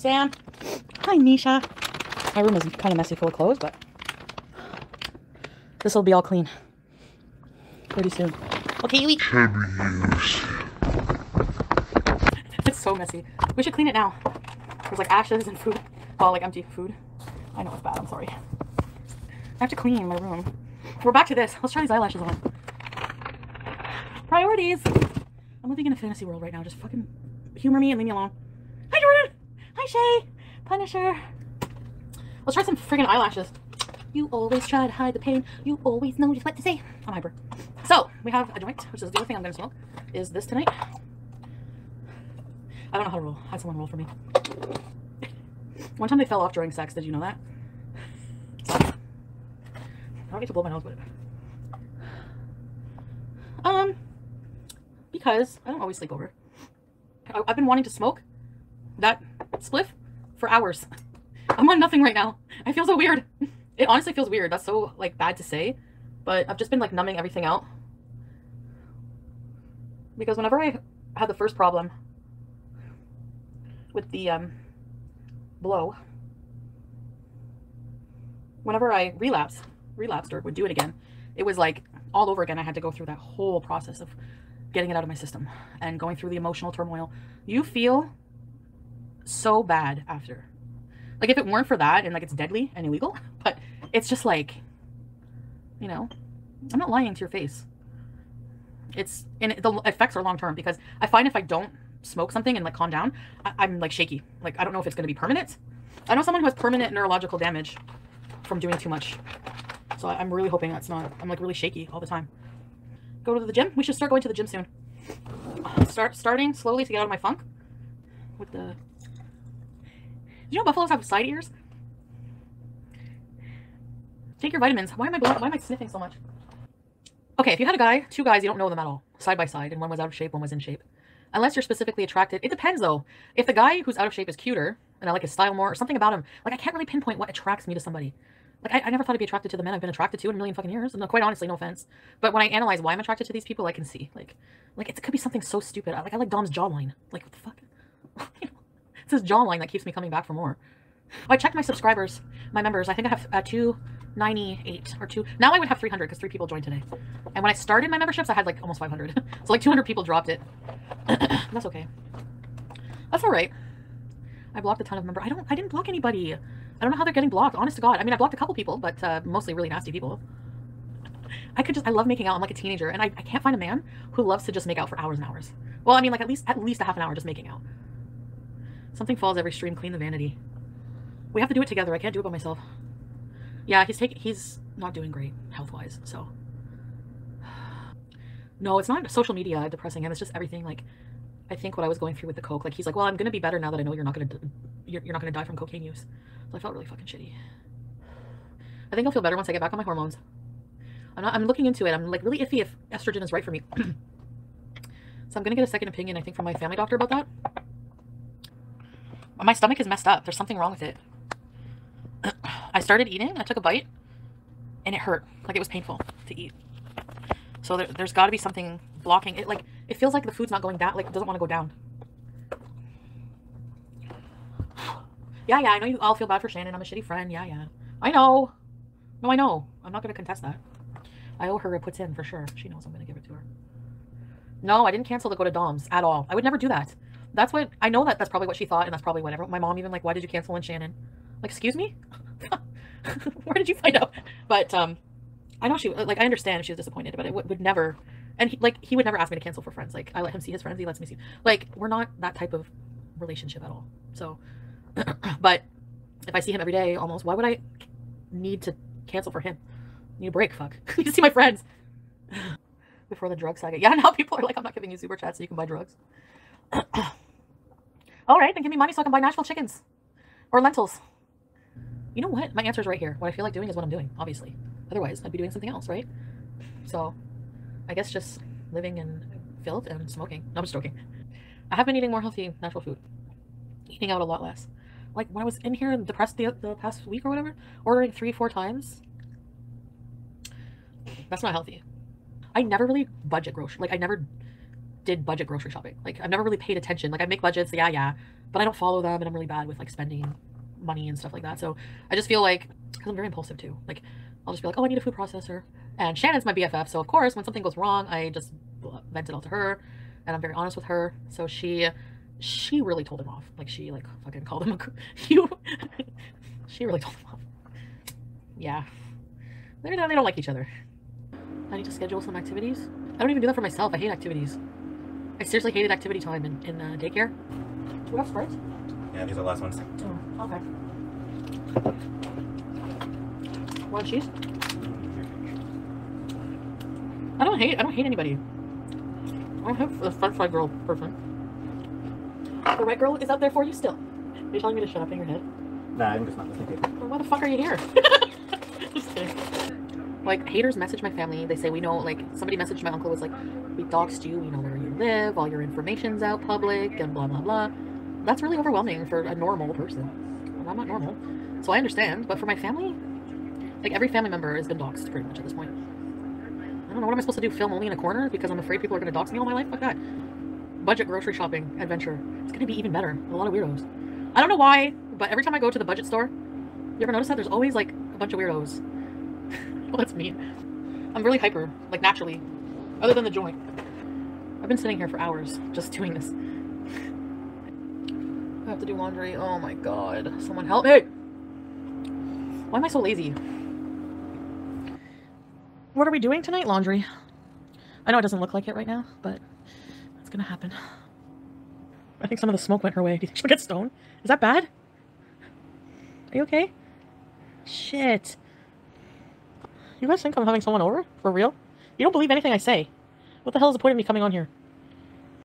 Sam. Hi, Misha. My room is kind of messy full of clothes, but this will be all clean pretty soon. Okay, you eat. it's so messy. We should clean it now. There's like ashes and food. Well, like empty food. I know it's bad. I'm sorry. I have to clean my room. We're back to this. Let's try these eyelashes on. Priorities. I'm living in a fantasy world right now. Just fucking humor me and leave me alone. Shay. Punisher. Let's try some friggin' eyelashes. You always try to hide the pain. You always know just what to say. I'm hyper. So, we have a joint, which is the other thing I'm going to smoke, is this tonight. I don't know how to roll. I had someone roll for me. One time they fell off during sex. Did you know that? I don't get to blow my nose it. Um, because I don't always sleep over. I, I've been wanting to smoke that spliff for hours. I'm on nothing right now. I feel so weird. It honestly feels weird. That's so like bad to say, but I've just been like numbing everything out. Because whenever I had the first problem with the um, blow, whenever I relapsed, relapsed or would do it again, it was like all over again. I had to go through that whole process of getting it out of my system and going through the emotional turmoil. You feel so bad after. Like if it weren't for that and like it's deadly and illegal, but it's just like, you know, I'm not lying to your face. It's and the effects are long term because I find if I don't smoke something and like calm down, I, am like shaky. Like I don't know if it's going to be permanent. I know someone who has permanent neurological damage from doing too much. So I'm really hoping that's not. I'm like really shaky all the time. Go to the gym. We should start going to the gym soon. Start starting slowly to get out of my funk with the you know buffaloes have side ears? Take your vitamins. Why am I why am I sniffing so much? Okay, if you had a guy, two guys, you don't know them at all, side by side, and one was out of shape, one was in shape. Unless you're specifically attracted. It depends though. If the guy who's out of shape is cuter, and I like his style more, or something about him, like I can't really pinpoint what attracts me to somebody. Like I, I never thought I'd be attracted to the men I've been attracted to in a million fucking years. No, quite honestly, no offense. But when I analyze why I'm attracted to these people, I can see. Like, like it could be something so stupid. Like I like Dom's jawline. Like what the fuck? It's this jawline that keeps me coming back for more. Oh, I checked my subscribers, my members. I think I have uh, 298 or two. Now I would have 300 because three people joined today. And when I started my memberships, I had like almost 500. so like 200 people dropped it. That's okay. That's all right. I blocked a ton of members. I don't. I didn't block anybody. I don't know how they're getting blocked. Honest to God. I mean, I blocked a couple people, but uh, mostly really nasty people. I could just. I love making out. I'm like a teenager, and I, I can't find a man who loves to just make out for hours and hours. Well, I mean, like at least at least a half an hour just making out. Something falls every stream. Clean the vanity. We have to do it together. I can't do it by myself. Yeah, he's taking. He's not doing great health wise. So. No, it's not social media depressing him. It's just everything. Like, I think what I was going through with the coke. Like, he's like, well, I'm gonna be better now that I know you're not gonna you're, you're not gonna die from cocaine use. So I felt really fucking shitty. I think I'll feel better once I get back on my hormones. I'm not. I'm looking into it. I'm like really iffy if estrogen is right for me. so I'm gonna get a second opinion. I think from my family doctor about that. My stomach is messed up. There's something wrong with it. I started eating. I took a bite, and it hurt. Like it was painful to eat. So there, has got to be something blocking it. Like it feels like the food's not going down. Like it doesn't want to go down. Yeah, yeah. I know you all feel bad for Shannon. I'm a shitty friend. Yeah, yeah. I know. No, I know. I'm not going to contest that. I owe her a poutine for sure. She knows I'm going to give it to her. No, I didn't cancel to go to Dom's at all. I would never do that. That's what I know that that's probably what she thought, and that's probably whatever. My mom even like, why did you cancel on Shannon? Like, excuse me? Where did you find out? But um, I know she like I understand if she was disappointed, but it would, never. And he, like he would never ask me to cancel for friends. Like I let him see his friends, he lets me see. Like we're not that type of relationship at all. So, but if I see him every day, almost, why would I need to cancel for him? Need a break. Fuck. need to see my friends before the drug saga. Yeah, now people are like, I'm not giving you super chat so you can buy drugs. All right, then give me money so I can buy Nashville chickens or lentils. You know what? My answer is right here. What I feel like doing is what I'm doing, obviously. Otherwise, I'd be doing something else, right? So, I guess just living in filth and smoking. No, I'm just joking. I have been eating more healthy, natural food. Eating out a lot less. Like when I was in here depressed the, the past week or whatever, ordering three, four times. That's not healthy. I never really budget grocery. Like I never did budget grocery shopping. Like I've never really paid attention. Like I make budgets, yeah, yeah. but I don't follow them and I'm really bad with like spending money and stuff like that. So I just feel like, because I'm very impulsive too, like I'll just be like, oh, I need a food processor. And Shannon's my BFF. So of course, when something goes wrong, I just vent it all to her and I'm very honest with her. So she, she really told him off. Like she like fucking called him a, you, she really told him off. Yeah. They're, they don't like each other. I need to schedule some activities. I don't even do that for myself. I hate activities. I seriously hated activity time in, in uh, daycare. Do we have Sprite? Yeah, these are the last ones. Oh, okay. Want cheese? I don't hate. I don't hate anybody. I don't have the French fry girl person. The white girl is out there for you still. Are you telling me to shut up in your head? Nah, I'm just not listening to you. Well, why the fuck are you here? just kidding. Like haters message my family. They say we know. Like somebody messaged my uncle was like, we doxed you. We know where you live. All your information's out public and blah blah blah. That's really overwhelming for a normal person. I'm not normal, so I understand. But for my family, like every family member has been doxxed pretty much at this point. I don't know what am I supposed to do. Film only in a corner because I'm afraid people are going to dox me all my life. Fuck that. Budget grocery shopping adventure. It's going to be even better. A lot of weirdos. I don't know why, but every time I go to the budget store, you ever notice that there's always like a bunch of weirdos. well, that's me. I'm really hyper, like naturally, other than the joint. I've been sitting here for hours just doing this. I have to do laundry. Oh my god. Someone help me! Why am I so lazy? What are we doing tonight? Laundry. I know it doesn't look like it right now, but it's gonna happen. I think some of the smoke went her way. Do you think she'll get stoned? Is that bad? Are you okay? Shit. You guys think I'm having someone over? For real? You don't believe anything I say. What the hell is the point of me coming on here?